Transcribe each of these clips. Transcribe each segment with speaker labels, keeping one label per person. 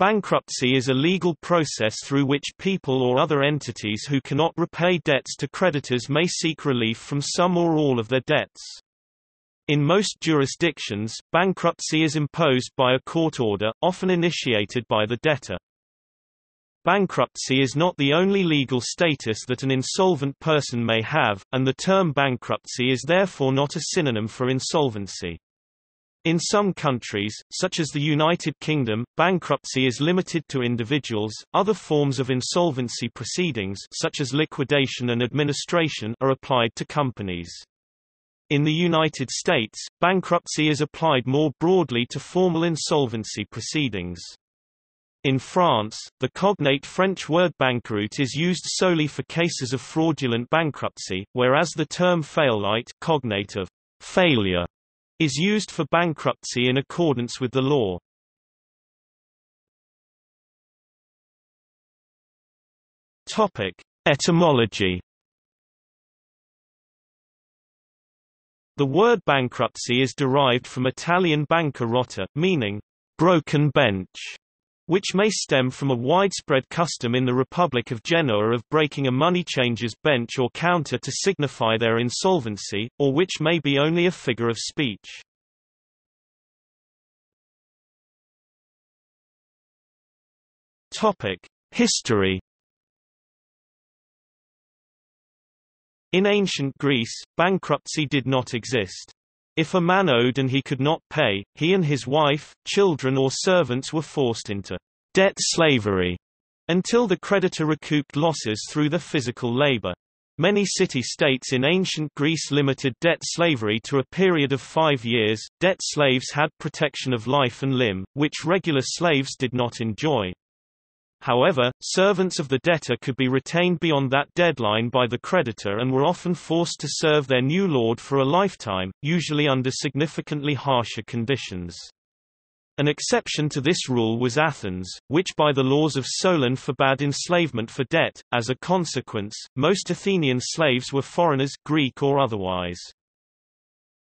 Speaker 1: Bankruptcy is a legal process through which people or other entities who cannot repay debts to creditors may seek relief from some or all of their debts. In most jurisdictions, bankruptcy is imposed by a court order, often initiated by the debtor. Bankruptcy is not the only legal status that an insolvent person may have, and the term bankruptcy is therefore not a synonym for insolvency. In some countries, such as the United Kingdom, bankruptcy is limited to individuals. Other forms of insolvency proceedings, such as liquidation and administration, are applied to companies. In the United States, bankruptcy is applied more broadly to formal insolvency proceedings. In France, the cognate French word banqueroute is used solely for cases of fraudulent bankruptcy, whereas the term faillite cognate of failure is used for bankruptcy in accordance with the law. Topic: Etymology. The word bankruptcy is derived from Italian bancarotta, meaning broken bench, which may stem from a widespread custom in the Republic of Genoa of breaking a money changer's bench or counter to signify their insolvency, or which may be only a figure of speech. History In ancient Greece, bankruptcy did not exist. If a man owed and he could not pay, he and his wife, children or servants were forced into debt slavery until the creditor recouped losses through the physical labor. Many city-states in ancient Greece limited debt slavery to a period of five years. Debt slaves had protection of life and limb, which regular slaves did not enjoy. However, servants of the debtor could be retained beyond that deadline by the creditor and were often forced to serve their new lord for a lifetime, usually under significantly harsher conditions. An exception to this rule was Athens, which by the laws of Solon forbade enslavement for debt. As a consequence, most Athenian slaves were foreigners, Greek or otherwise.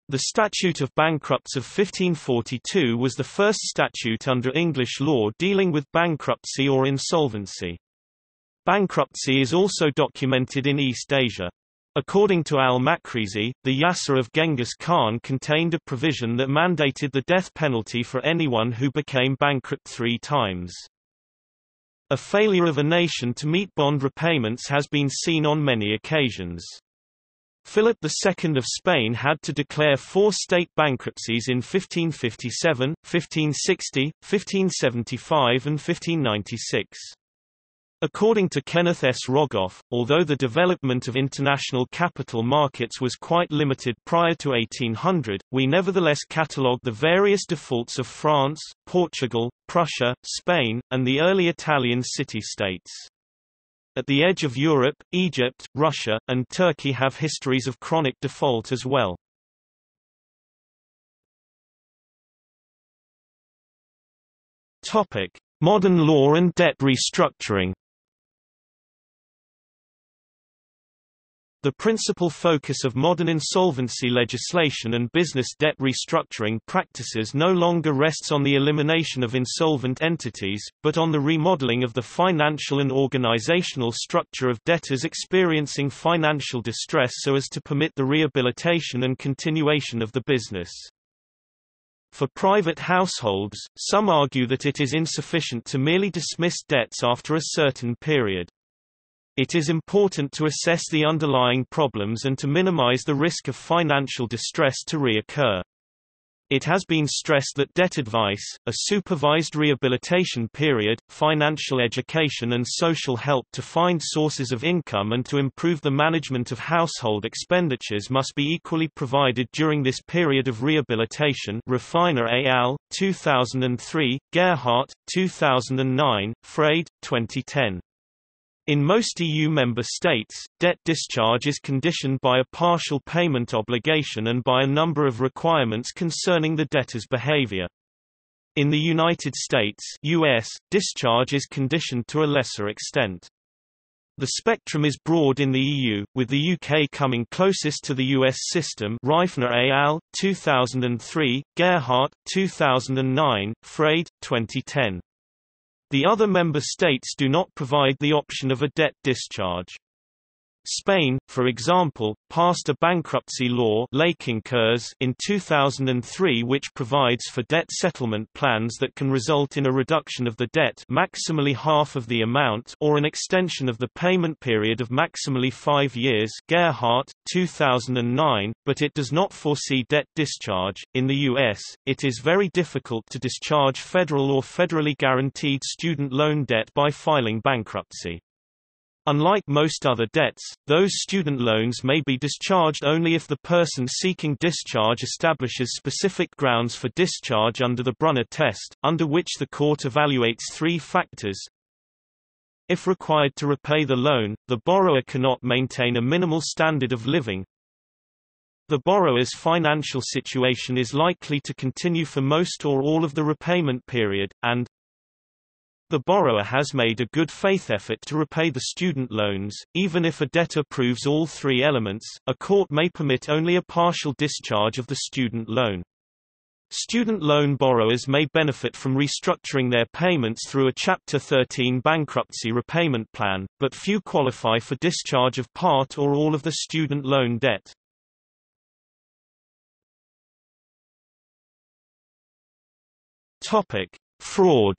Speaker 1: The Statute of Bankrupts of 1542 was the first statute under English law dealing with bankruptcy or insolvency. Bankruptcy is also documented in East Asia. According to al-Maqrizi, the Yasa of Genghis Khan contained a provision that mandated the death penalty for anyone who became bankrupt three times. A failure of a nation to meet bond repayments has been seen on many occasions. Philip II of Spain had to declare four state bankruptcies in 1557, 1560, 1575 and 1596. According to Kenneth S. Rogoff, although the development of international capital markets was quite limited prior to 1800, we nevertheless catalogue the various defaults of France, Portugal, Prussia, Spain, and the early Italian city-states. At the edge of Europe, Egypt, Russia, and Turkey have histories of chronic default as well. Topic: Modern law and debt restructuring. The principal focus of modern insolvency legislation and business debt restructuring practices no longer rests on the elimination of insolvent entities, but on the remodeling of the financial and organizational structure of debtors experiencing financial distress so as to permit the rehabilitation and continuation of the business. For private households, some argue that it is insufficient to merely dismiss debts after a certain period. It is important to assess the underlying problems and to minimize the risk of financial distress to reoccur. It has been stressed that debt advice, a supervised rehabilitation period, financial education and social help to find sources of income and to improve the management of household expenditures must be equally provided during this period of rehabilitation Reifner al., 2003, Gerhardt, 2009, Frade, 2010. In most EU member states, debt discharge is conditioned by a partial payment obligation and by a number of requirements concerning the debtor's behavior. In the United States US, discharge is conditioned to a lesser extent. The spectrum is broad in the EU, with the UK coming closest to the US system Reifner et al., 2003, Gerhardt, 2009, Frade, 2010. The other member states do not provide the option of a debt discharge. Spain, for example, passed a bankruptcy law in 2003 which provides for debt settlement plans that can result in a reduction of the debt maximally half of the amount or an extension of the payment period of maximally five years Gerhardt, 2009, but it does not foresee debt discharge. In the U.S., it is very difficult to discharge federal or federally guaranteed student loan debt by filing bankruptcy. Unlike most other debts, those student loans may be discharged only if the person seeking discharge establishes specific grounds for discharge under the Brunner test, under which the court evaluates three factors. If required to repay the loan, the borrower cannot maintain a minimal standard of living. The borrower's financial situation is likely to continue for most or all of the repayment period, and the borrower has made a good faith effort to repay the student loans, even if a debtor proves all three elements, a court may permit only a partial discharge of the student loan. Student loan borrowers may benefit from restructuring their payments through a Chapter 13 bankruptcy repayment plan, but few qualify for discharge of part or all of the student loan debt. Topic: Fraud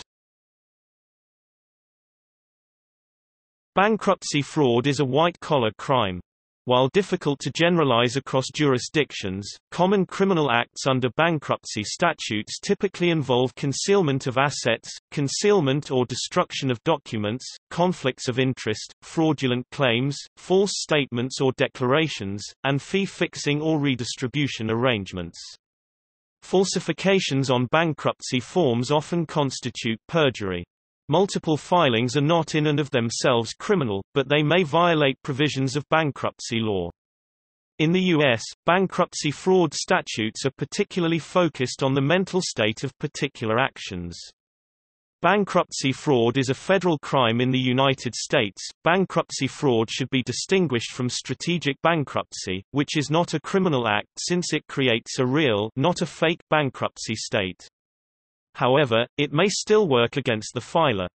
Speaker 1: Bankruptcy fraud is a white-collar crime. While difficult to generalize across jurisdictions, common criminal acts under bankruptcy statutes typically involve concealment of assets, concealment or destruction of documents, conflicts of interest, fraudulent claims, false statements or declarations, and fee-fixing or redistribution arrangements. Falsifications on bankruptcy forms often constitute perjury. Multiple filings are not in and of themselves criminal, but they may violate provisions of bankruptcy law. In the U.S., bankruptcy fraud statutes are particularly focused on the mental state of particular actions. Bankruptcy fraud is a federal crime in the United States. Bankruptcy fraud should be distinguished from strategic bankruptcy, which is not a criminal act since it creates a real, not a fake bankruptcy state. However, it may still work against the filer.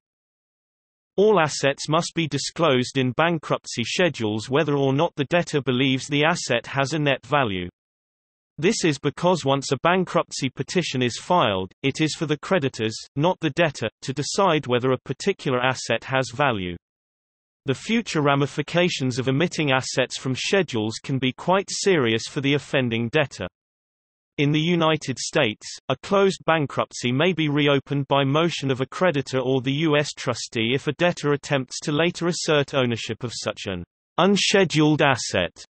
Speaker 1: All assets must be disclosed in bankruptcy schedules whether or not the debtor believes the asset has a net value. This is because once a bankruptcy petition is filed, it is for the creditors, not the debtor, to decide whether a particular asset has value. The future ramifications of omitting assets from schedules can be quite serious for the offending debtor. In the United States, a closed bankruptcy may be reopened by motion of a creditor or the U.S. trustee if a debtor attempts to later assert ownership of such an unscheduled asset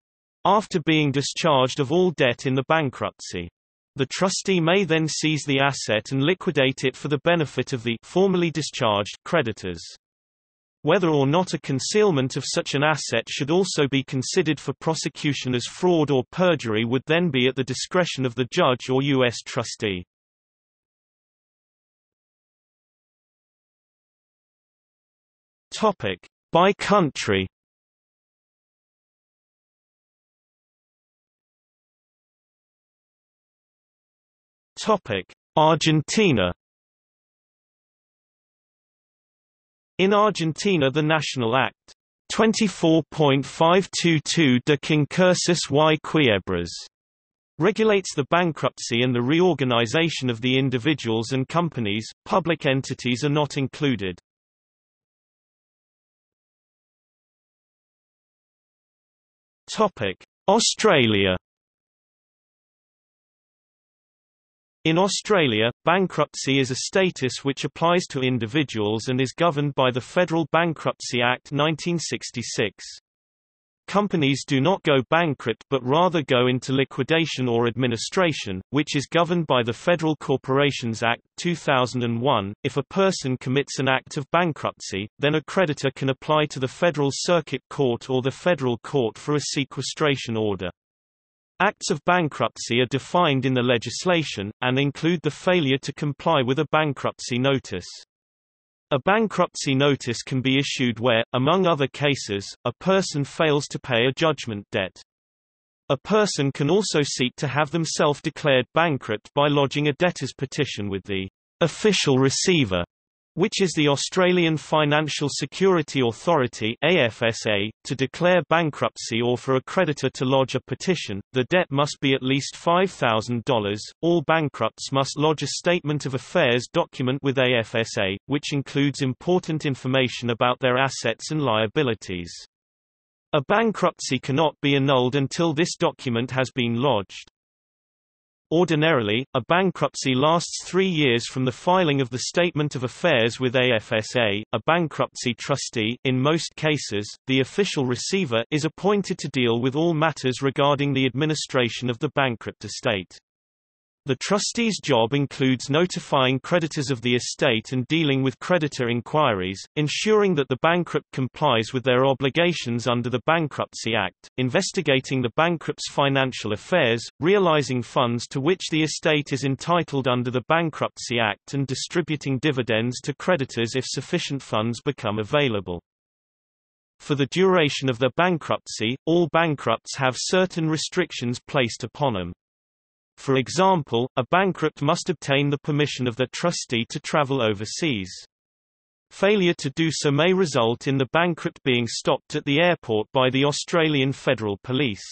Speaker 1: after being discharged of all debt in the bankruptcy. The trustee may then seize the asset and liquidate it for the benefit of the formerly discharged creditors. Whether or not a concealment of such an asset should also be considered for prosecution as fraud or perjury would then be at the discretion of the judge or U.S. trustee. By country. Argentina In Argentina the National Act 24.522 de concursos y quiebras regulates the bankruptcy and the reorganization of the individuals and companies, public entities are not included. Australia In Australia, bankruptcy is a status which applies to individuals and is governed by the Federal Bankruptcy Act 1966. Companies do not go bankrupt but rather go into liquidation or administration, which is governed by the Federal Corporations Act 2001. If a person commits an act of bankruptcy, then a creditor can apply to the Federal Circuit Court or the Federal Court for a sequestration order. Acts of bankruptcy are defined in the legislation, and include the failure to comply with a bankruptcy notice. A bankruptcy notice can be issued where, among other cases, a person fails to pay a judgment debt. A person can also seek to have themselves declared bankrupt by lodging a debtor's petition with the official receiver which is the Australian Financial Security Authority AFSA, to declare bankruptcy or for a creditor to lodge a petition, the debt must be at least $5,000. All bankrupts must lodge a statement of affairs document with AFSA, which includes important information about their assets and liabilities. A bankruptcy cannot be annulled until this document has been lodged. Ordinarily, a bankruptcy lasts three years from the filing of the Statement of Affairs with AFSA. A bankruptcy trustee in most cases, the official receiver is appointed to deal with all matters regarding the administration of the bankrupt estate. The trustee's job includes notifying creditors of the estate and dealing with creditor inquiries, ensuring that the bankrupt complies with their obligations under the Bankruptcy Act, investigating the bankrupt's financial affairs, realizing funds to which the estate is entitled under the Bankruptcy Act and distributing dividends to creditors if sufficient funds become available. For the duration of their bankruptcy, all bankrupts have certain restrictions placed upon them. For example, a bankrupt must obtain the permission of the trustee to travel overseas. Failure to do so may result in the bankrupt being stopped at the airport by the Australian Federal Police.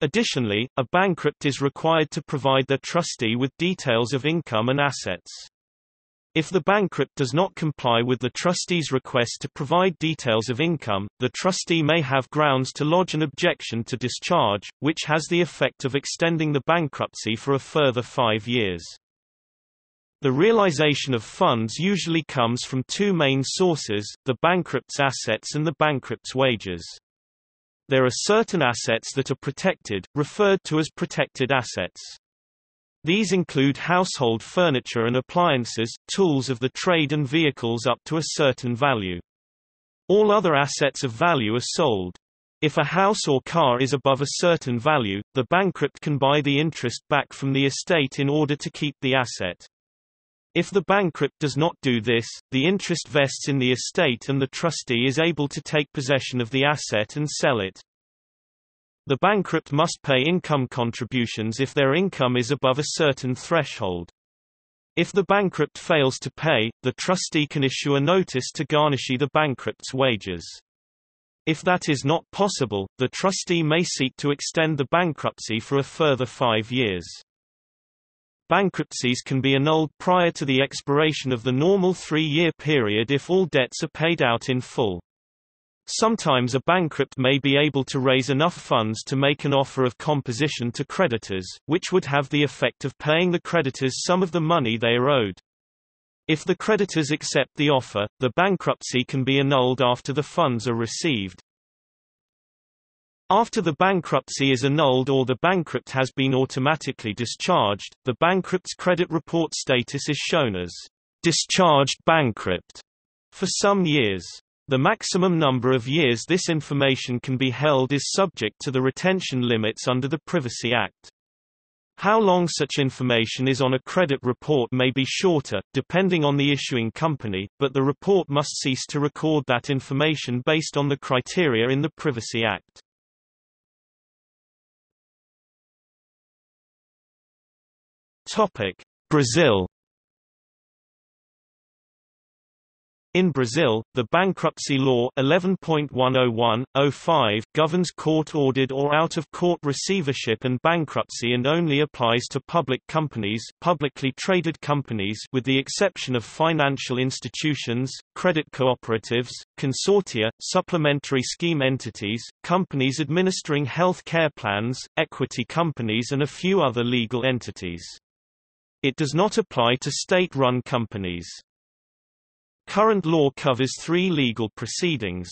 Speaker 1: Additionally, a bankrupt is required to provide their trustee with details of income and assets. If the bankrupt does not comply with the trustee's request to provide details of income, the trustee may have grounds to lodge an objection to discharge, which has the effect of extending the bankruptcy for a further five years. The realization of funds usually comes from two main sources, the bankrupt's assets and the bankrupt's wages. There are certain assets that are protected, referred to as protected assets. These include household furniture and appliances, tools of the trade and vehicles up to a certain value. All other assets of value are sold. If a house or car is above a certain value, the bankrupt can buy the interest back from the estate in order to keep the asset. If the bankrupt does not do this, the interest vests in the estate and the trustee is able to take possession of the asset and sell it. The bankrupt must pay income contributions if their income is above a certain threshold. If the bankrupt fails to pay, the trustee can issue a notice to garnish the bankrupt's wages. If that is not possible, the trustee may seek to extend the bankruptcy for a further five years. Bankruptcies can be annulled prior to the expiration of the normal three-year period if all debts are paid out in full. Sometimes a bankrupt may be able to raise enough funds to make an offer of composition to creditors, which would have the effect of paying the creditors some of the money they are owed. If the creditors accept the offer, the bankruptcy can be annulled after the funds are received. After the bankruptcy is annulled or the bankrupt has been automatically discharged, the bankrupt's credit report status is shown as discharged bankrupt for some years. The maximum number of years this information can be held is subject to the retention limits under the Privacy Act. How long such information is on a credit report may be shorter, depending on the issuing company, but the report must cease to record that information based on the criteria in the Privacy Act. Brazil In Brazil, the bankruptcy law 11.101.05 governs court-ordered or out-of-court receivership and bankruptcy and only applies to public companies publicly traded companies with the exception of financial institutions, credit cooperatives, consortia, supplementary scheme entities, companies administering health care plans, equity companies and a few other legal entities. It does not apply to state-run companies. Current law covers three legal proceedings.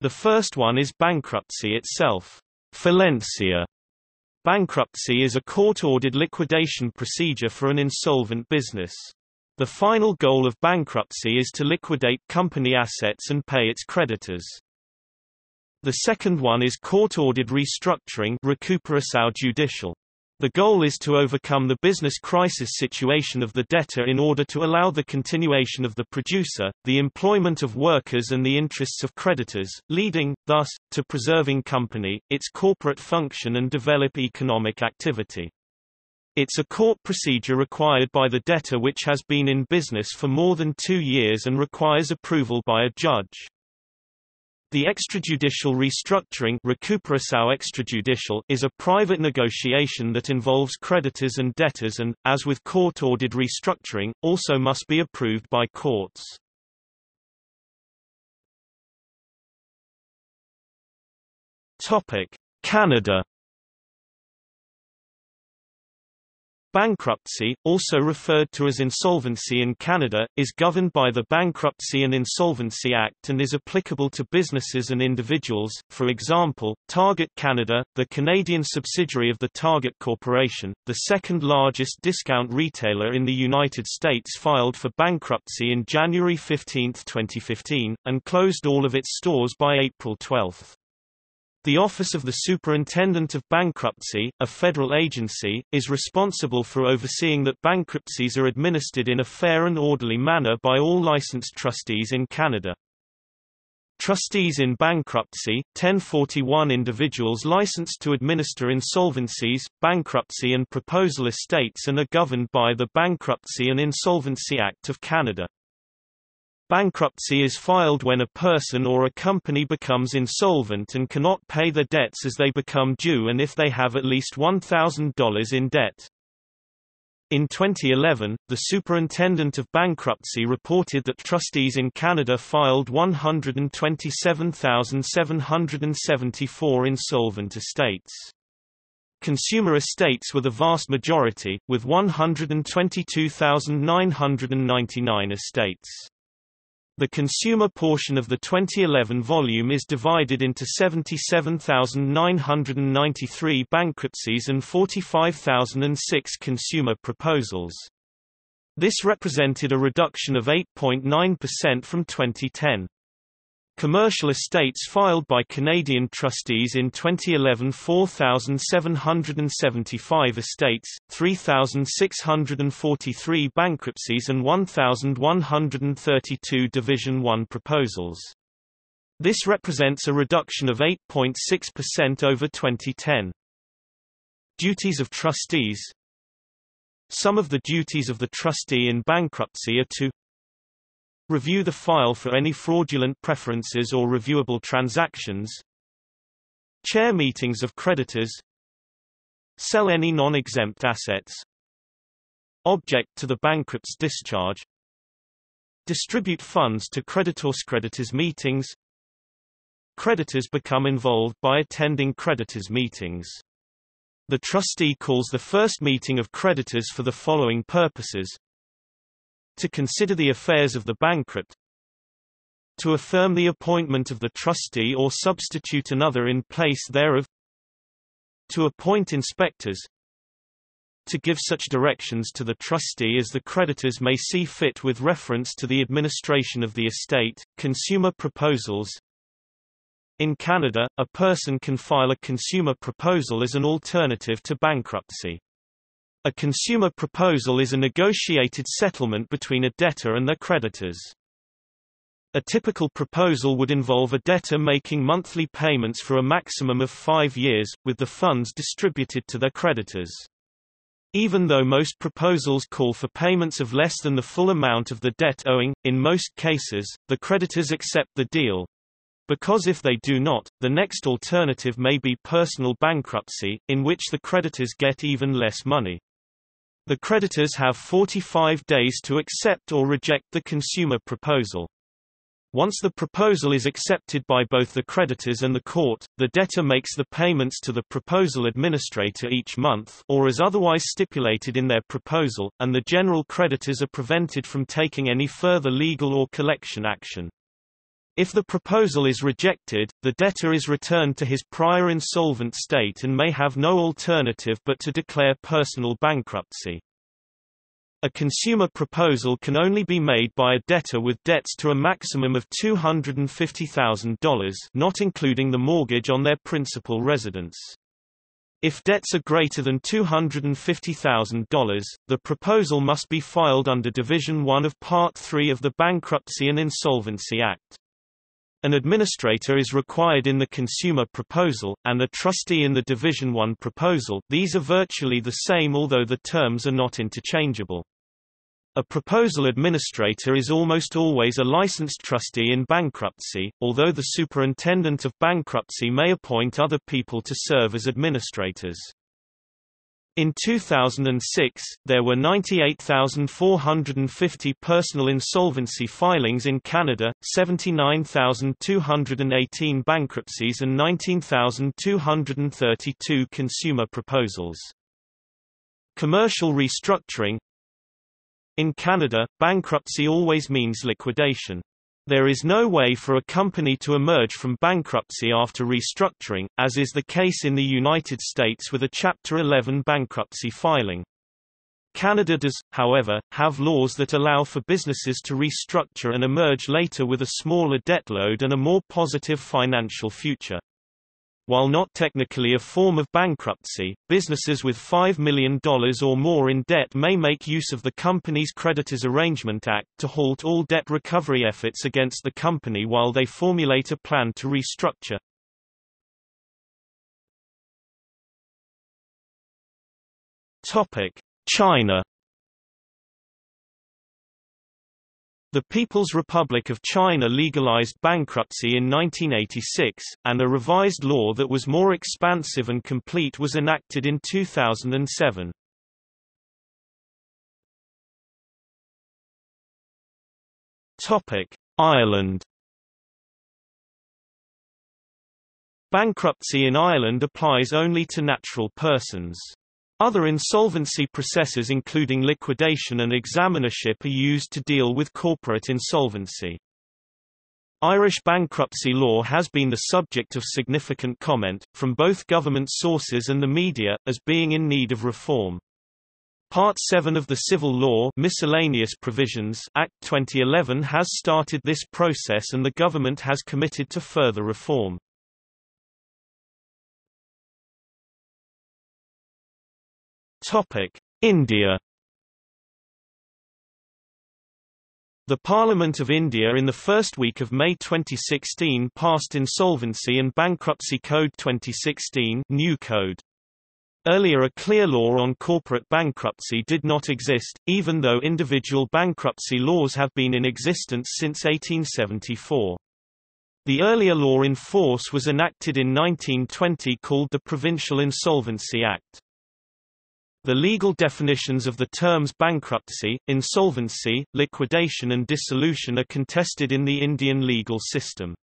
Speaker 1: The first one is bankruptcy itself. Falencia. Bankruptcy is a court-ordered liquidation procedure for an insolvent business. The final goal of bankruptcy is to liquidate company assets and pay its creditors. The second one is court-ordered restructuring recuperação judicial. The goal is to overcome the business crisis situation of the debtor in order to allow the continuation of the producer, the employment of workers and the interests of creditors, leading, thus, to preserving company, its corporate function and develop economic activity. It's a court procedure required by the debtor which has been in business for more than two years and requires approval by a judge. The extrajudicial restructuring extrajudicial is a private negotiation that involves creditors and debtors and, as with court-ordered restructuring, also must be approved by courts. Canada Bankruptcy, also referred to as insolvency in Canada, is governed by the Bankruptcy and Insolvency Act and is applicable to businesses and individuals. For example, Target Canada, the Canadian subsidiary of the Target Corporation, the second largest discount retailer in the United States filed for bankruptcy in January 15, 2015, and closed all of its stores by April 12. The Office of the Superintendent of Bankruptcy, a federal agency, is responsible for overseeing that bankruptcies are administered in a fair and orderly manner by all licensed trustees in Canada. Trustees in bankruptcy, 1041 individuals licensed to administer insolvencies, bankruptcy and proposal estates and are governed by the Bankruptcy and Insolvency Act of Canada. Bankruptcy is filed when a person or a company becomes insolvent and cannot pay their debts as they become due and if they have at least $1,000 in debt. In 2011, the Superintendent of Bankruptcy reported that trustees in Canada filed 127,774 insolvent estates. Consumer estates were the vast majority, with 122,999 estates. The consumer portion of the 2011 volume is divided into 77,993 bankruptcies and 45,006 consumer proposals. This represented a reduction of 8.9% from 2010. Commercial estates filed by Canadian trustees in 2011 4,775 estates, 3,643 bankruptcies and 1,132 Division 1 proposals. This represents a reduction of 8.6% over 2010. Duties of trustees Some of the duties of the trustee in bankruptcy are to Review the file for any fraudulent preferences or reviewable transactions. Chair meetings of creditors. Sell any non-exempt assets. Object to the bankrupt's discharge. Distribute funds to creditors. Creditors meetings. Creditors become involved by attending creditors meetings. The trustee calls the first meeting of creditors for the following purposes to consider the affairs of the bankrupt, to affirm the appointment of the trustee or substitute another in place thereof, to appoint inspectors, to give such directions to the trustee as the creditors may see fit with reference to the administration of the estate, consumer proposals. In Canada, a person can file a consumer proposal as an alternative to bankruptcy. A consumer proposal is a negotiated settlement between a debtor and their creditors. A typical proposal would involve a debtor making monthly payments for a maximum of five years, with the funds distributed to their creditors. Even though most proposals call for payments of less than the full amount of the debt owing, in most cases, the creditors accept the deal. Because if they do not, the next alternative may be personal bankruptcy, in which the creditors get even less money. The creditors have 45 days to accept or reject the consumer proposal. Once the proposal is accepted by both the creditors and the court, the debtor makes the payments to the proposal administrator each month or as otherwise stipulated in their proposal, and the general creditors are prevented from taking any further legal or collection action. If the proposal is rejected, the debtor is returned to his prior insolvent state and may have no alternative but to declare personal bankruptcy. A consumer proposal can only be made by a debtor with debts to a maximum of $250,000 not including the mortgage on their principal residence. If debts are greater than $250,000, the proposal must be filed under Division 1 of Part 3 of the Bankruptcy and Insolvency Act. An administrator is required in the consumer proposal, and a trustee in the Division 1 proposal these are virtually the same although the terms are not interchangeable. A proposal administrator is almost always a licensed trustee in bankruptcy, although the superintendent of bankruptcy may appoint other people to serve as administrators. In 2006, there were 98,450 personal insolvency filings in Canada, 79,218 bankruptcies and 19,232 consumer proposals. Commercial restructuring In Canada, bankruptcy always means liquidation. There is no way for a company to emerge from bankruptcy after restructuring, as is the case in the United States with a Chapter 11 bankruptcy filing. Canada does, however, have laws that allow for businesses to restructure and emerge later with a smaller debt load and a more positive financial future. While not technically a form of bankruptcy, businesses with $5 million or more in debt may make use of the Company's Creditors Arrangement Act to halt all debt recovery efforts against the company while they formulate a plan to restructure. China The People's Republic of China legalized bankruptcy in 1986, and a revised law that was more expansive and complete was enacted in 2007. Ireland Bankruptcy in Ireland applies only to natural persons. Other insolvency processes including liquidation and examinership are used to deal with corporate insolvency. Irish bankruptcy law has been the subject of significant comment, from both government sources and the media, as being in need of reform. Part 7 of the Civil Law Miscellaneous Provisions Act 2011 has started this process and the government has committed to further reform. India The Parliament of India in the first week of May 2016 passed Insolvency and Bankruptcy Code 2016 new code. Earlier a clear law on corporate bankruptcy did not exist, even though individual bankruptcy laws have been in existence since 1874. The earlier law in force was enacted in 1920 called the Provincial Insolvency Act. The legal definitions of the terms bankruptcy, insolvency, liquidation and dissolution are contested in the Indian legal system.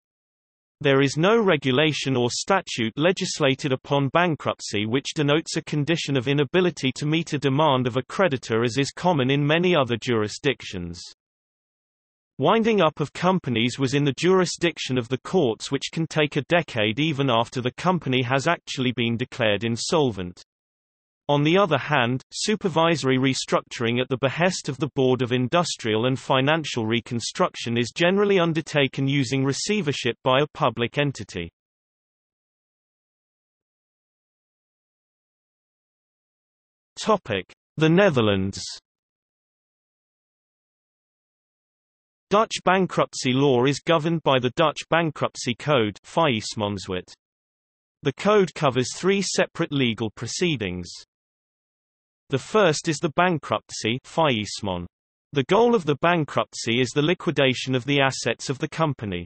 Speaker 1: There is no regulation or statute legislated upon bankruptcy which denotes a condition of inability to meet a demand of a creditor as is common in many other jurisdictions. Winding up of companies was in the jurisdiction of the courts which can take a decade even after the company has actually been declared insolvent. On the other hand, supervisory restructuring at the behest of the Board of Industrial and Financial Reconstruction is generally undertaken using receivership by a public entity. The Netherlands Dutch bankruptcy law is governed by the Dutch Bankruptcy Code The code covers three separate legal proceedings. The first is the bankruptcy The goal of the bankruptcy is the liquidation of the assets of the company.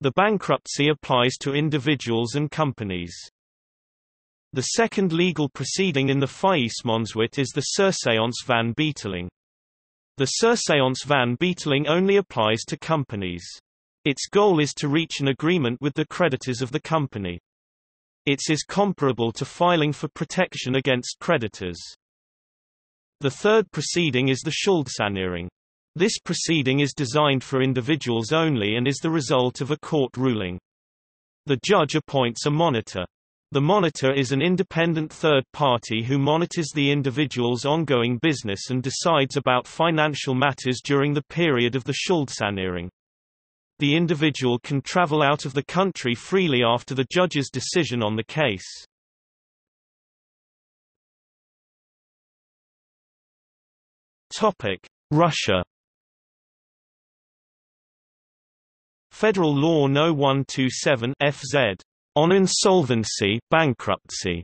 Speaker 1: The bankruptcy applies to individuals and companies. The second legal proceeding in the faillissement is the surseance van betaling. The surseance van betaling only applies to companies. Its goal is to reach an agreement with the creditors of the company. It is comparable to filing for protection against creditors. The third proceeding is the Schuldsanering. This proceeding is designed for individuals only and is the result of a court ruling. The judge appoints a monitor. The monitor is an independent third party who monitors the individual's ongoing business and decides about financial matters during the period of the Schuldsanering. The individual can travel out of the country freely after the judge's decision on the case. Topic: Russia. Federal Law No. 127 FZ on insolvency bankruptcy,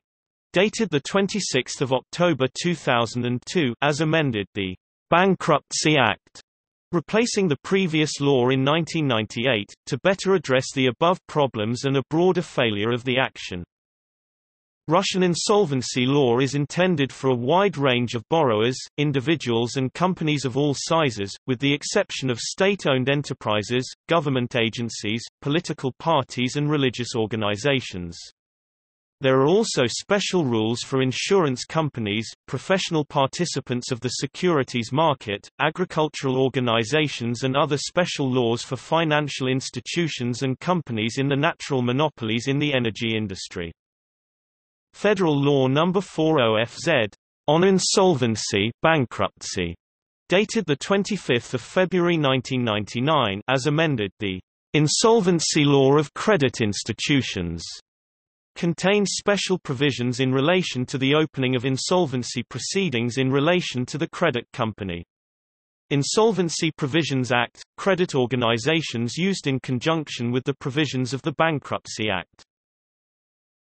Speaker 1: dated 26 October 2002 as amended the Bankruptcy Act, replacing the previous law in 1998, to better address the above problems and a broader failure of the action. Russian insolvency law is intended for a wide range of borrowers, individuals and companies of all sizes, with the exception of state-owned enterprises, government agencies, political parties and religious organizations. There are also special rules for insurance companies, professional participants of the securities market, agricultural organizations and other special laws for financial institutions and companies in the natural monopolies in the energy industry. Federal Law No. 40FZ on insolvency bankruptcy, dated 25 February 1999 as amended the Insolvency Law of Credit Institutions contains special provisions in relation to the opening of insolvency proceedings in relation to the credit company. Insolvency Provisions Act – credit organizations used in conjunction with the provisions of the Bankruptcy Act.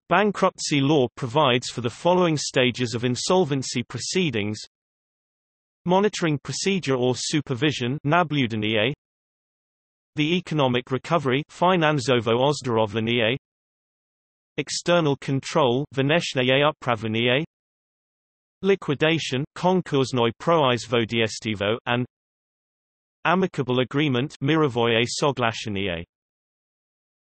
Speaker 1: Bankruptcy law provides for the following stages of insolvency proceedings. Monitoring procedure or supervision The economic recovery External control Liquidation and Amicable agreement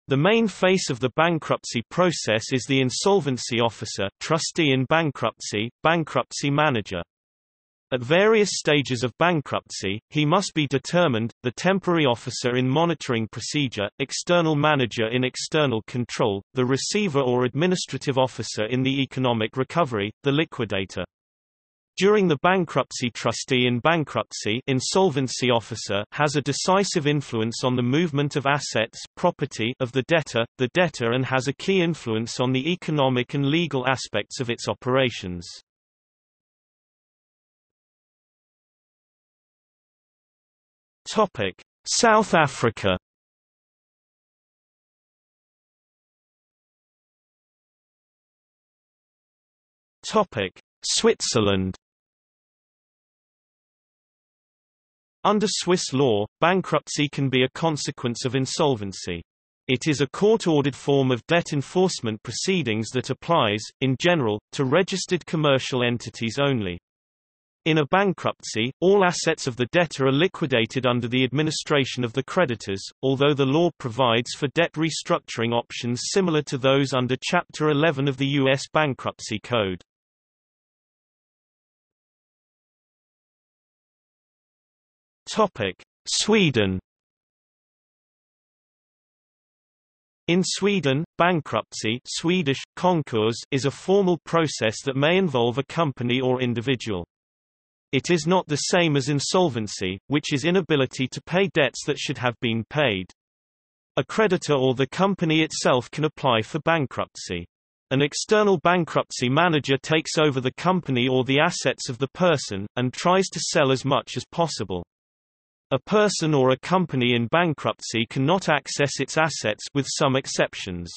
Speaker 1: the main face of the bankruptcy process is the insolvency officer, trustee in bankruptcy, bankruptcy manager. At various stages of bankruptcy, he must be determined, the temporary officer in monitoring procedure, external manager in external control, the receiver or administrative officer in the economic recovery, the liquidator. During the bankruptcy trustee in bankruptcy insolvency officer has a decisive influence on the movement of assets property of the debtor, the debtor and has a key influence on the economic and legal aspects of its operations. South Africa Switzerland Under Swiss law, bankruptcy can be a consequence of insolvency. It is a court-ordered form of debt enforcement proceedings that applies, in general, to registered commercial entities only. In a bankruptcy, all assets of the debtor are liquidated under the administration of the creditors, although the law provides for debt restructuring options similar to those under Chapter 11 of the U.S. Bankruptcy Code. Topic: Sweden In Sweden, bankruptcy Swedish, konkurs is a formal process that may involve a company or individual. It is not the same as insolvency, which is inability to pay debts that should have been paid. A creditor or the company itself can apply for bankruptcy. An external bankruptcy manager takes over the company or the assets of the person, and tries to sell as much as possible. A person or a company in bankruptcy cannot access its assets with some exceptions.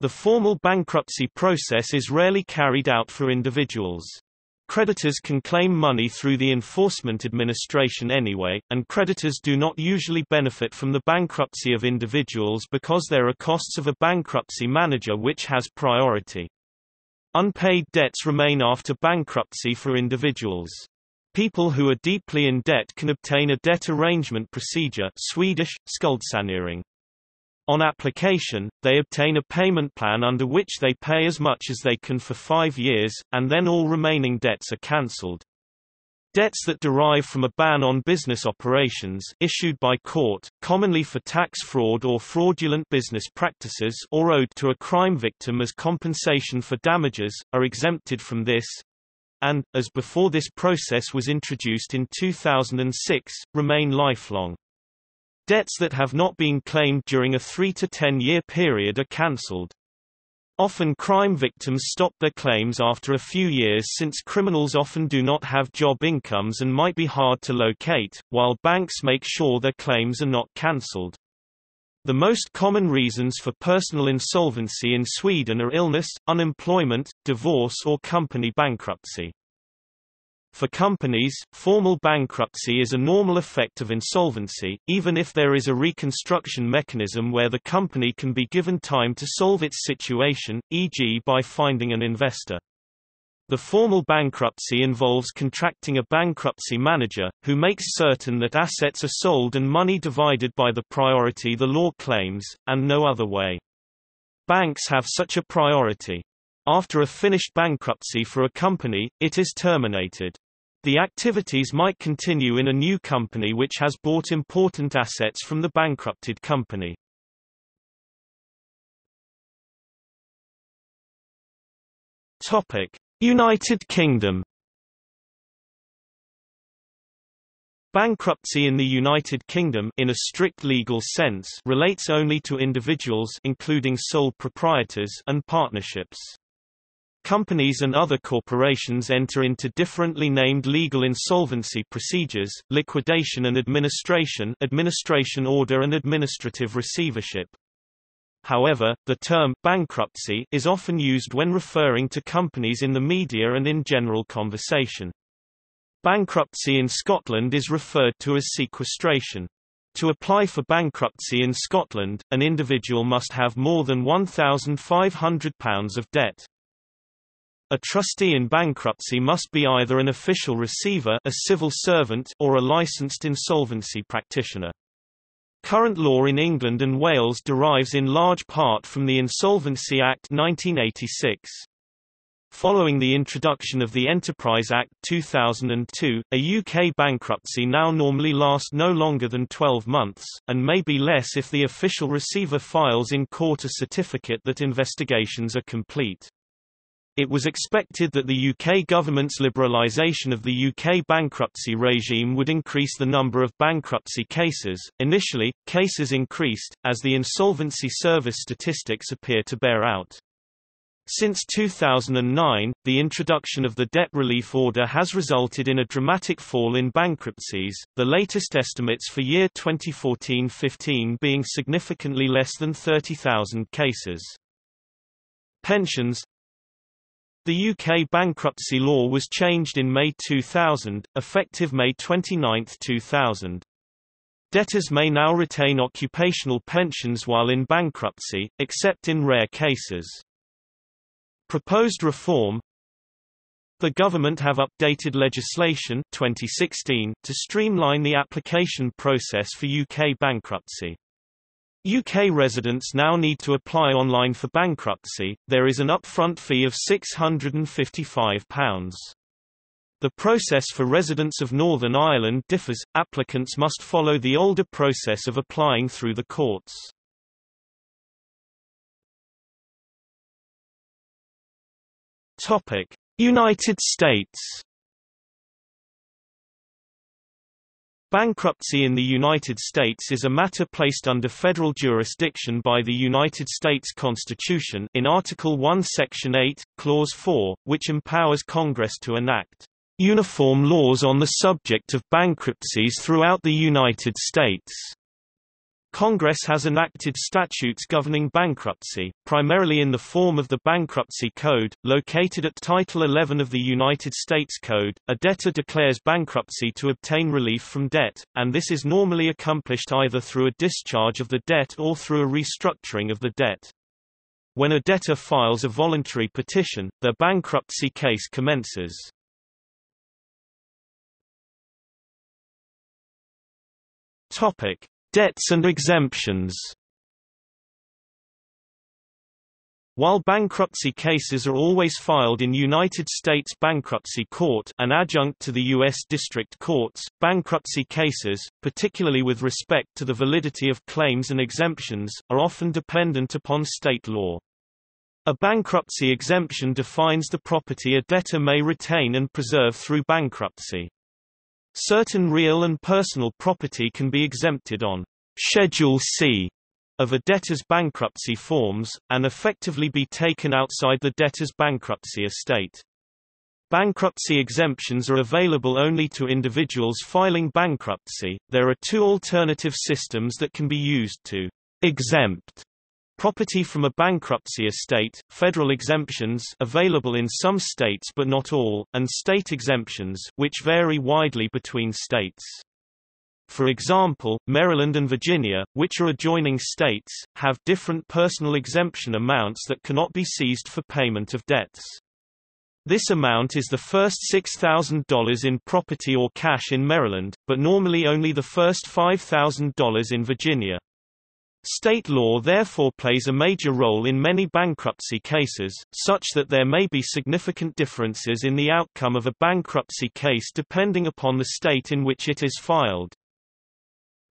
Speaker 1: The formal bankruptcy process is rarely carried out for individuals. Creditors can claim money through the enforcement administration anyway, and creditors do not usually benefit from the bankruptcy of individuals because there are costs of a bankruptcy manager which has priority. Unpaid debts remain after bankruptcy for individuals. People who are deeply in debt can obtain a debt arrangement procedure Swedish, skuldsanering. On application, they obtain a payment plan under which they pay as much as they can for five years, and then all remaining debts are cancelled. Debts that derive from a ban on business operations issued by court, commonly for tax fraud or fraudulent business practices or owed to a crime victim as compensation for damages, are exempted from this, and, as before this process was introduced in 2006, remain lifelong. Debts that have not been claimed during a 3 to 10 year period are cancelled. Often crime victims stop their claims after a few years since criminals often do not have job incomes and might be hard to locate, while banks make sure their claims are not cancelled. The most common reasons for personal insolvency in Sweden are illness, unemployment, divorce or company bankruptcy. For companies, formal bankruptcy is a normal effect of insolvency, even if there is a reconstruction mechanism where the company can be given time to solve its situation, e.g. by finding an investor. The formal bankruptcy involves contracting a bankruptcy manager, who makes certain that assets are sold and money divided by the priority the law claims, and no other way. Banks have such a priority. After a finished bankruptcy for a company, it is terminated. The activities might continue in a new company which has bought important assets from the bankrupted company. Topic: United Kingdom Bankruptcy in the United Kingdom in a strict legal sense relates only to individuals including sole proprietors and partnerships. Companies and other corporations enter into differently named legal insolvency procedures, liquidation and administration administration order and administrative receivership. However, the term bankruptcy is often used when referring to companies in the media and in general conversation. Bankruptcy in Scotland is referred to as sequestration. To apply for bankruptcy in Scotland, an individual must have more than £1,500 of debt. A trustee in bankruptcy must be either an official receiver a civil servant or a licensed insolvency practitioner. Current law in England and Wales derives in large part from the Insolvency Act 1986. Following the introduction of the Enterprise Act 2002, a UK bankruptcy now normally lasts no longer than 12 months, and may be less if the official receiver files in court a certificate that investigations are complete. It was expected that the UK government's liberalisation of the UK bankruptcy regime would increase the number of bankruptcy cases. Initially, cases increased, as the Insolvency Service statistics appear to bear out. Since 2009, the introduction of the debt relief order has resulted in a dramatic fall in bankruptcies, the latest estimates for year 2014-15 being significantly less than 30,000 cases. Pensions the UK bankruptcy law was changed in May 2000, effective May 29, 2000. Debtors may now retain occupational pensions while in bankruptcy, except in rare cases. Proposed reform The government have updated legislation 2016 to streamline the application process for UK bankruptcy. UK residents now need to apply online for bankruptcy, there is an upfront fee of £655. The process for residents of Northern Ireland differs, applicants must follow the older process of applying through the courts. United States Bankruptcy in the United States is a matter placed under federal jurisdiction by the United States Constitution in Article 1 Section 8, Clause 4, which empowers Congress to enact uniform laws on the subject of bankruptcies throughout the United States. Congress has enacted statutes governing bankruptcy, primarily in the form of the Bankruptcy Code, located at Title 11 of the United States Code. A debtor declares bankruptcy to obtain relief from debt, and this is normally accomplished either through a discharge of the debt or through a restructuring of the debt. When a debtor files a voluntary petition, their bankruptcy case commences. Topic: Debts and exemptions While bankruptcy cases are always filed in United States Bankruptcy Court an adjunct to the U.S. District Courts, bankruptcy cases, particularly with respect to the validity of claims and exemptions, are often dependent upon state law. A bankruptcy exemption defines the property a debtor may retain and preserve through bankruptcy. Certain real and personal property can be exempted on Schedule C of a debtor's bankruptcy forms, and effectively be taken outside the debtor's bankruptcy estate. Bankruptcy exemptions are available only to individuals filing bankruptcy. There are two alternative systems that can be used to exempt property from a bankruptcy estate, federal exemptions available in some states but not all, and state exemptions, which vary widely between states. For example, Maryland and Virginia, which are adjoining states, have different personal exemption amounts that cannot be seized for payment of debts. This amount is the first $6,000 in property or cash in Maryland, but normally only the first $5,000 in Virginia. State law therefore plays a major role in many bankruptcy cases, such that there may be significant differences in the outcome of a bankruptcy case depending upon the state in which it is filed.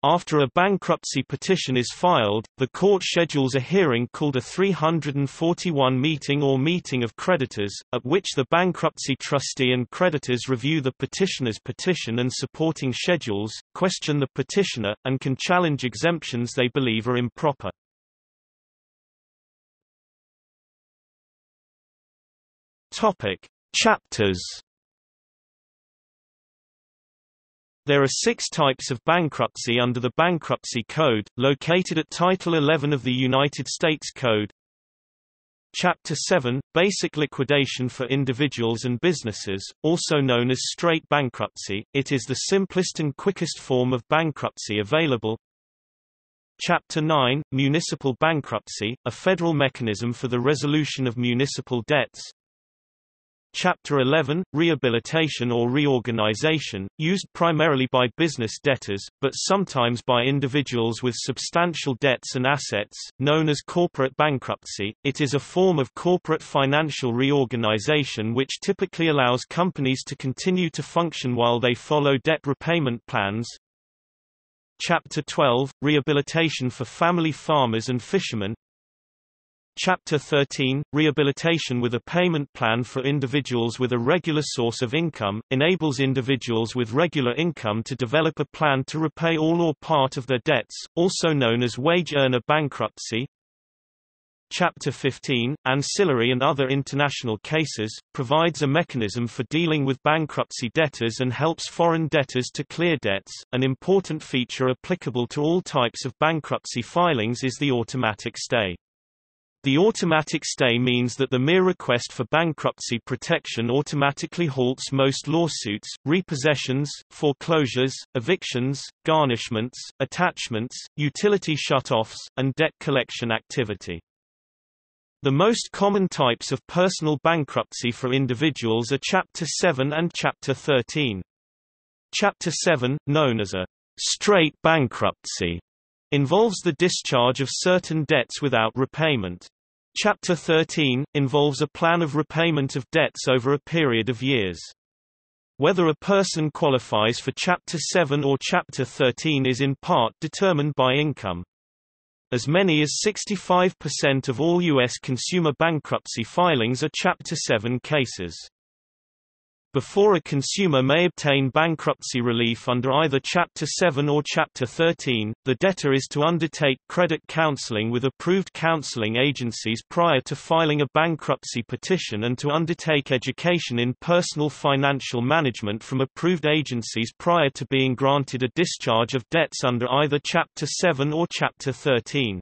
Speaker 1: After a bankruptcy petition is filed, the court schedules a hearing called a 341 meeting or meeting of creditors, at which the bankruptcy trustee and creditors review the petitioner's petition and supporting schedules, question the petitioner, and can challenge exemptions they believe are improper. Topic: Chapters There are six types of bankruptcy under the Bankruptcy Code, located at Title 11 of the United States Code. Chapter 7 – Basic liquidation for individuals and businesses, also known as straight bankruptcy, it is the simplest and quickest form of bankruptcy available. Chapter 9 – Municipal bankruptcy, a federal mechanism for the resolution of municipal debts. Chapter 11, Rehabilitation or reorganization, used primarily by business debtors, but sometimes by individuals with substantial debts and assets, known as corporate bankruptcy. It is a form of corporate financial reorganization which typically allows companies to continue to function while they follow debt repayment plans. Chapter 12, Rehabilitation for family farmers and fishermen, Chapter 13, Rehabilitation with a Payment Plan for Individuals with a Regular Source of Income, enables individuals with regular income to develop a plan to repay all or part of their debts, also known as wage earner bankruptcy. Chapter 15, Ancillary and Other International Cases, provides a mechanism for dealing with bankruptcy debtors and helps foreign debtors to clear debts. An important feature applicable to all types of bankruptcy filings is the automatic stay. The automatic stay means that the mere request for bankruptcy protection automatically halts most lawsuits, repossessions, foreclosures, evictions, garnishments, attachments, utility shutoffs, and debt collection activity. The most common types of personal bankruptcy for individuals are Chapter 7 and Chapter 13. Chapter 7, known as a straight bankruptcy, involves the discharge of certain debts without repayment. Chapter 13, involves a plan of repayment of debts over a period of years. Whether a person qualifies for Chapter 7 or Chapter 13 is in part determined by income. As many as 65% of all U.S. consumer bankruptcy filings are Chapter 7 cases. Before a consumer may obtain bankruptcy relief under either Chapter 7 or Chapter 13, the debtor is to undertake credit counseling with approved counseling agencies prior to filing a bankruptcy petition and to undertake education in personal financial management from approved agencies prior to being granted a discharge of debts under either Chapter 7 or Chapter 13.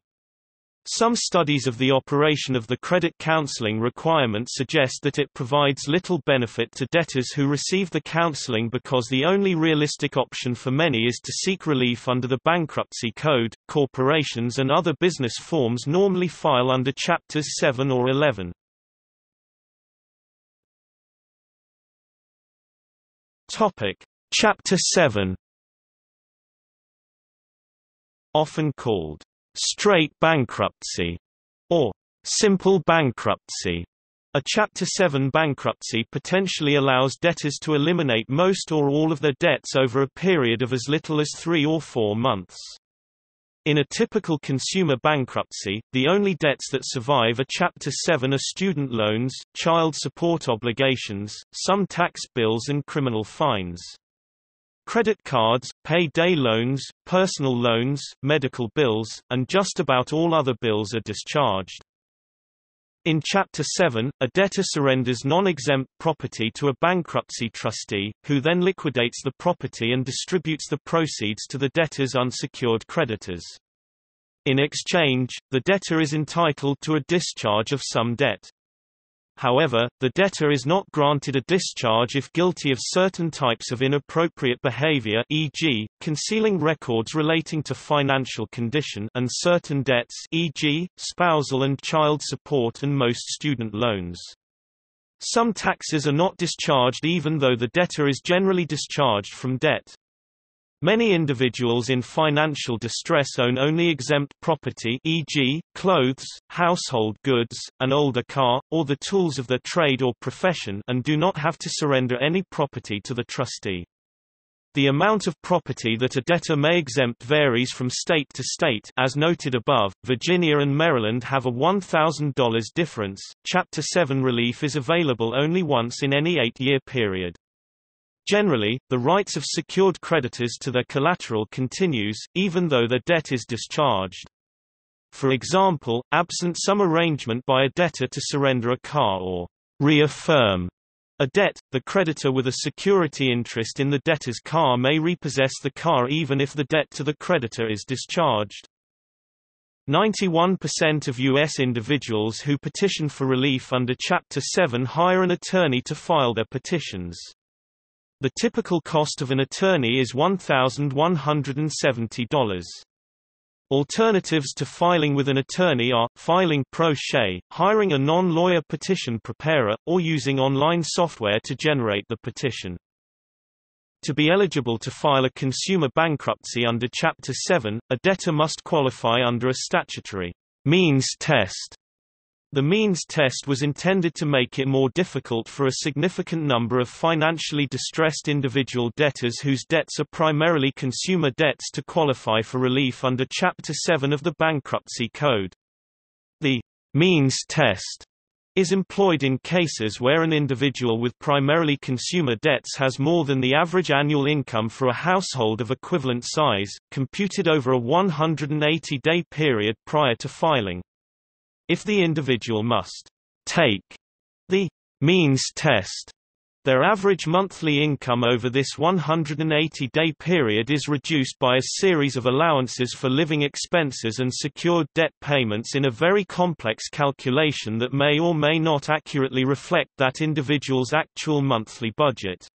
Speaker 1: Some studies of the operation of the credit counseling requirement suggest that it provides little benefit to debtors who receive the counseling because the only realistic option for many is to seek relief under the bankruptcy code. Corporations and other business forms normally file under chapters 7 or 11. Topic: Chapter 7 Often called straight bankruptcy, or simple bankruptcy. A Chapter 7 bankruptcy potentially allows debtors to eliminate most or all of their debts over a period of as little as three or four months. In a typical consumer bankruptcy, the only debts that survive are Chapter 7 are student loans, child support obligations, some tax bills and criminal fines. Credit cards, pay-day loans, personal loans, medical bills, and just about all other bills are discharged. In Chapter 7, a debtor surrenders non-exempt property to a bankruptcy trustee, who then liquidates the property and distributes the proceeds to the debtor's unsecured creditors. In exchange, the debtor is entitled to a discharge of some debt. However, the debtor is not granted a discharge if guilty of certain types of inappropriate behavior e.g., concealing records relating to financial condition and certain debts e.g., spousal and child support and most student loans. Some taxes are not discharged even though the debtor is generally discharged from debt. Many individuals in financial distress own only exempt property e.g., clothes, household goods, an older car, or the tools of their trade or profession and do not have to surrender any property to the trustee. The amount of property that a debtor may exempt varies from state to state as noted above. Virginia and Maryland have a $1,000 difference. Chapter 7 relief is available only once in any 8-year period. Generally, the rights of secured creditors to their collateral continues, even though their debt is discharged. For example, absent some arrangement by a debtor to surrender a car or reaffirm a debt, the creditor with a security interest in the debtor's car may repossess the car even if the debt to the creditor is discharged. 91% of U.S. individuals who petition for relief under Chapter 7 hire an attorney to file their petitions. The typical cost of an attorney is $1,170. Alternatives to filing with an attorney are, filing pro se, hiring a non-lawyer petition preparer, or using online software to generate the petition. To be eligible to file a consumer bankruptcy under Chapter 7, a debtor must qualify under a statutory means test the means test was intended to make it more difficult for a significant number of financially distressed individual debtors whose debts are primarily consumer debts to qualify for relief under Chapter 7 of the Bankruptcy Code. The means test is employed in cases where an individual with primarily consumer debts has more than the average annual income for a household of equivalent size, computed over a 180-day period prior to filing. If the individual must take the means test, their average monthly income over this 180-day period is reduced by a series of allowances for living expenses and secured debt payments in a very complex calculation that may or may not accurately reflect that individual's actual monthly budget.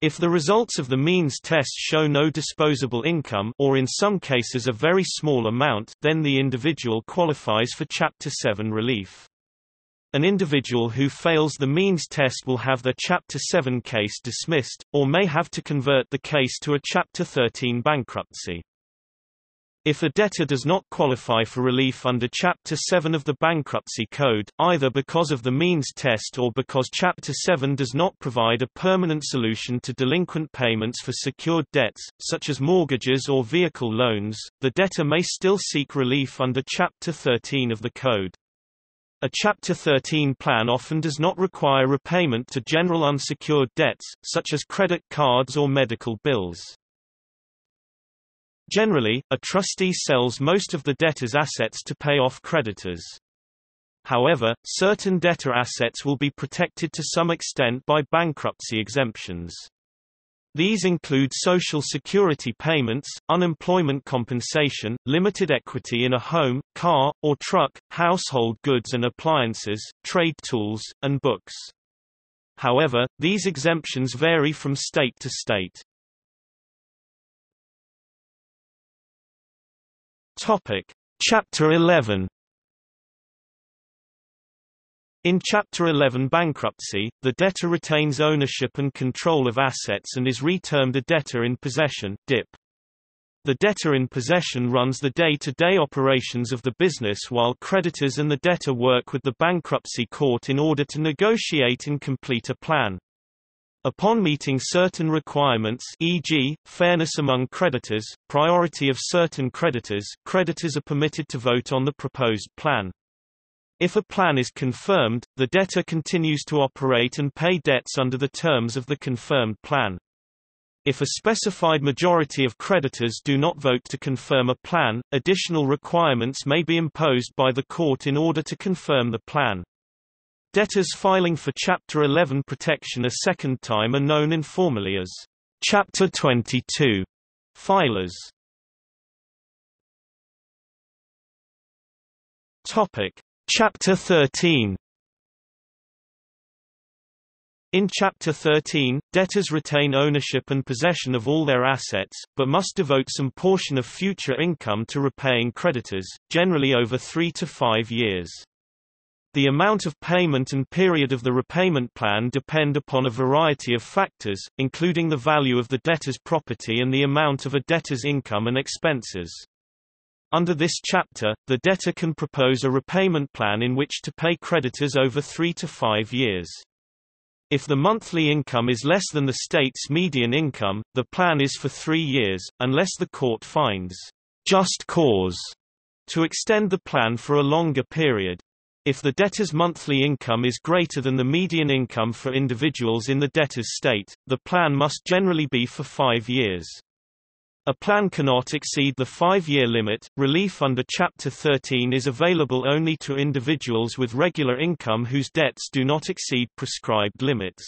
Speaker 1: If the results of the means test show no disposable income or in some cases a very small amount, then the individual qualifies for Chapter 7 relief. An individual who fails the means test will have their Chapter 7 case dismissed, or may have to convert the case to a Chapter 13 bankruptcy. If a debtor does not qualify for relief under Chapter 7 of the Bankruptcy Code, either because of the means test or because Chapter 7 does not provide a permanent solution to delinquent payments for secured debts, such as mortgages or vehicle loans, the debtor may still seek relief under Chapter 13 of the Code. A Chapter 13 plan often does not require repayment to general unsecured debts, such as credit cards or medical bills. Generally, a trustee sells most of the debtor's assets to pay off creditors. However, certain debtor assets will be protected to some extent by bankruptcy exemptions. These include Social Security payments, unemployment compensation, limited equity in a home, car, or truck, household goods and appliances, trade tools, and books. However, these exemptions vary from state to state. Topic: Chapter 11 In Chapter 11 bankruptcy, the debtor retains ownership and control of assets and is retermed a debtor in possession DIP. The debtor in possession runs the day-to-day -day operations of the business while creditors and the debtor work with the bankruptcy court in order to negotiate and complete a plan. Upon meeting certain requirements e.g., fairness among creditors, priority of certain creditors creditors are permitted to vote on the proposed plan. If a plan is confirmed, the debtor continues to operate and pay debts under the terms of the confirmed plan. If a specified majority of creditors do not vote to confirm a plan, additional requirements may be imposed by the court in order to confirm the plan. Debtors filing for Chapter 11 protection a second time are known informally as Chapter 22 filers. Topic. Chapter 13 in Chapter 13, debtors retain ownership and possession of all their assets, but must devote some portion of future income to repaying creditors, generally over three to five years. The amount of payment and period of the repayment plan depend upon a variety of factors, including the value of the debtor's property and the amount of a debtor's income and expenses. Under this chapter, the debtor can propose a repayment plan in which to pay creditors over three to five years. If the monthly income is less than the state's median income, the plan is for three years, unless the court finds just cause to extend the plan for a longer period. If the debtor's monthly income is greater than the median income for individuals in the debtor's state, the plan must generally be for five years. A plan cannot exceed the five-year limit. Relief under Chapter 13 is available only to individuals with regular income whose debts do not exceed prescribed limits.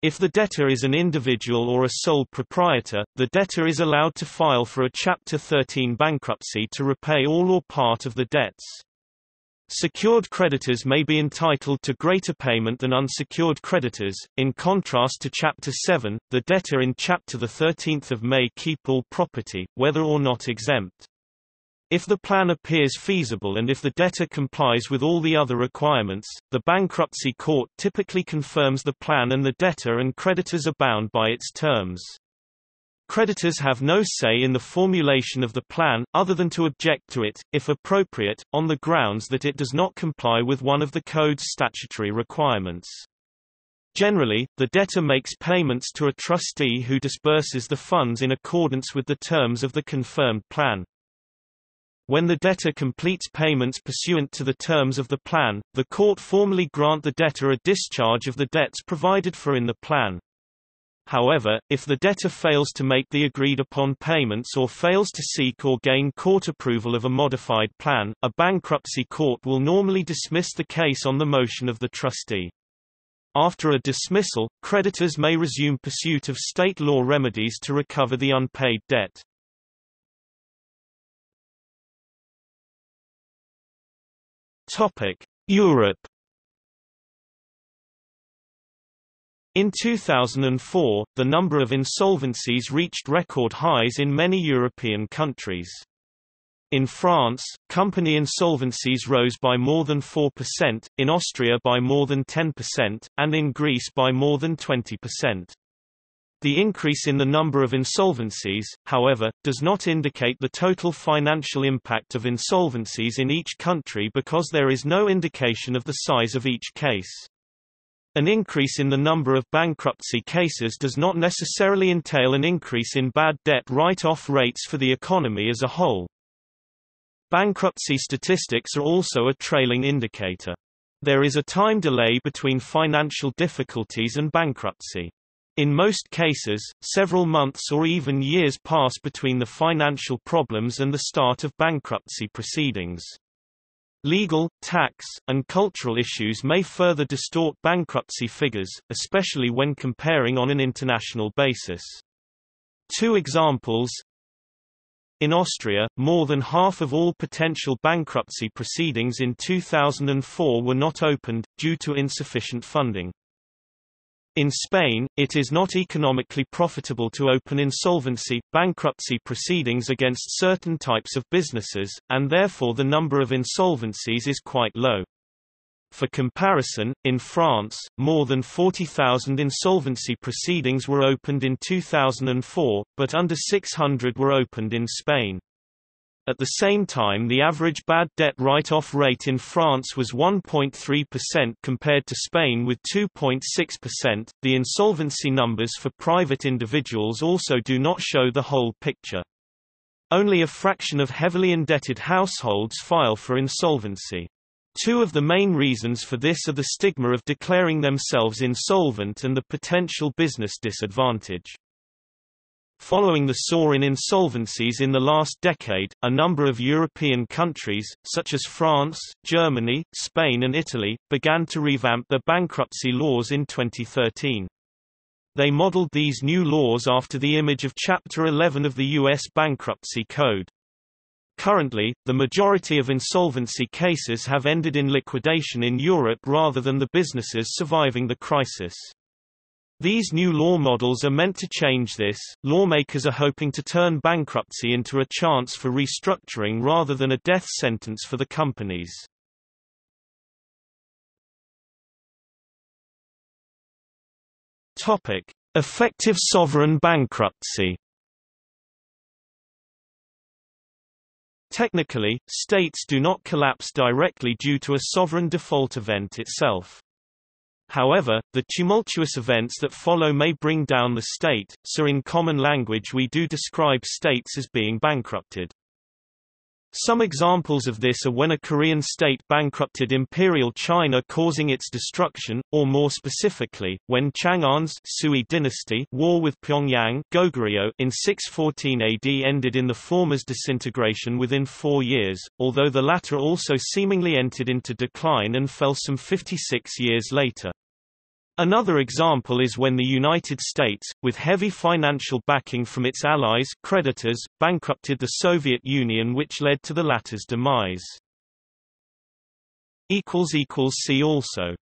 Speaker 1: If the debtor is an individual or a sole proprietor, the debtor is allowed to file for a Chapter 13 bankruptcy to repay all or part of the debts. Secured creditors may be entitled to greater payment than unsecured creditors. In contrast to Chapter 7, the debtor in Chapter 13 may keep all property, whether or not exempt. If the plan appears feasible and if the debtor complies with all the other requirements, the bankruptcy court typically confirms the plan and the debtor and creditors are bound by its terms. Creditors have no say in the formulation of the plan, other than to object to it, if appropriate, on the grounds that it does not comply with one of the Code's statutory requirements. Generally, the debtor makes payments to a trustee who disburses the funds in accordance with the terms of the confirmed plan. When the debtor completes payments pursuant to the terms of the plan, the court formally grant the debtor a discharge of the debts provided for in the plan. However, if the debtor fails to make the agreed-upon payments or fails to seek or gain court approval of a modified plan, a bankruptcy court will normally dismiss the case on the motion of the trustee. After a dismissal, creditors may resume pursuit of state law remedies to recover the unpaid debt. Europe In 2004, the number of insolvencies reached record highs in many European countries. In France, company insolvencies rose by more than 4%, in Austria by more than 10%, and in Greece by more than 20%. The increase in the number of insolvencies, however, does not indicate the total financial impact of insolvencies in each country because there is no indication of the size of each case. An increase in the number of bankruptcy cases does not necessarily entail an increase in bad debt write-off rates for the economy as a whole. Bankruptcy statistics are also a trailing indicator. There is a time delay between financial difficulties and bankruptcy. In most cases, several months or even years pass between the financial problems and the start of bankruptcy proceedings. Legal, tax, and cultural issues may further distort bankruptcy figures, especially when comparing on an international basis. Two examples in Austria, more than half of all potential bankruptcy proceedings in 2004 were not opened, due to insufficient funding. In Spain, it is not economically profitable to open insolvency, bankruptcy proceedings against certain types of businesses, and therefore the number of insolvencies is quite low. For comparison, in France, more than 40,000 insolvency proceedings were opened in 2004, but under 600 were opened in Spain. At the same time the average bad debt write-off rate in France was 1.3% compared to Spain with 2.6%. The insolvency numbers for private individuals also do not show the whole picture. Only a fraction of heavily indebted households file for insolvency. Two of the main reasons for this are the stigma of declaring themselves insolvent and the potential business disadvantage. Following the soar in insolvencies in the last decade, a number of European countries, such as France, Germany, Spain and Italy, began to revamp their bankruptcy laws in 2013. They modeled these new laws after the image of Chapter 11 of the U.S. Bankruptcy Code. Currently, the majority of insolvency cases have ended in liquidation in Europe rather than the businesses surviving the crisis. These new law models are meant to change this. Lawmakers are hoping to turn bankruptcy into a chance for restructuring rather than a death sentence for the companies. Topic: Effective sovereign bankruptcy. Technically, states do not collapse directly due to a sovereign default event itself. However, the tumultuous events that follow may bring down the state, so in common language we do describe states as being bankrupted. Some examples of this are when a Korean state bankrupted Imperial China causing its destruction, or more specifically, when Chang'an's Sui dynasty war with Pyongyang Goguryeo in 614 AD ended in the former's disintegration within four years, although the latter also seemingly entered into decline and fell some 56 years later. Another example is when the United States, with heavy financial backing from its allies creditors, bankrupted the Soviet Union which led to the latter's demise. See also